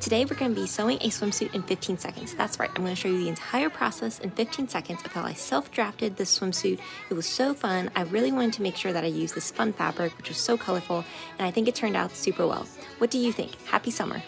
Today we're going to be sewing a swimsuit in 15 seconds. That's right, I'm going to show you the entire process in 15 seconds of how I self-drafted this swimsuit. It was so fun. I really wanted to make sure that I used this fun fabric, which was so colorful, and I think it turned out super well. What do you think? Happy summer!